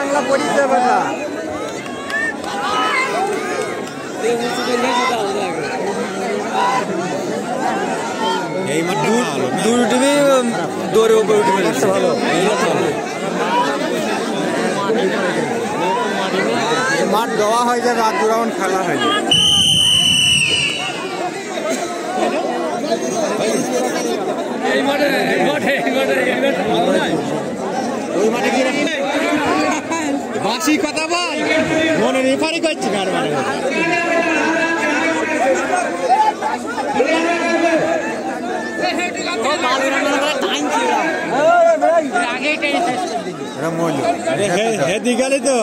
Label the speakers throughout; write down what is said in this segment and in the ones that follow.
Speaker 1: বাংলা
Speaker 2: পরিচয় বাংলা দৌড়ে উপরে উঠে ফেলেছে। ভালো।
Speaker 1: মাঠ দেওয়া হয় যে রাত দুরাউন্ড খেলা হয়ে যায় বাসি কথা বল। মনে রেফারি করছি কার হেদি গেলে তো।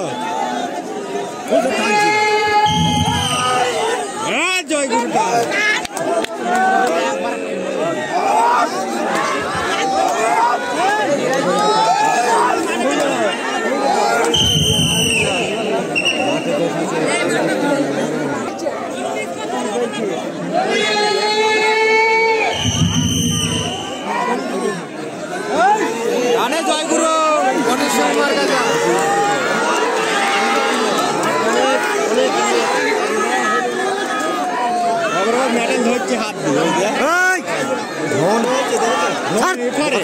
Speaker 1: হ্যাঁ জয় গুরুটা
Speaker 2: জানে জয়গুরু গণেশ শর্মার কাছে
Speaker 1: মেডেল ধরছে হাত দিয়ে
Speaker 2: এই!
Speaker 1: রেফারি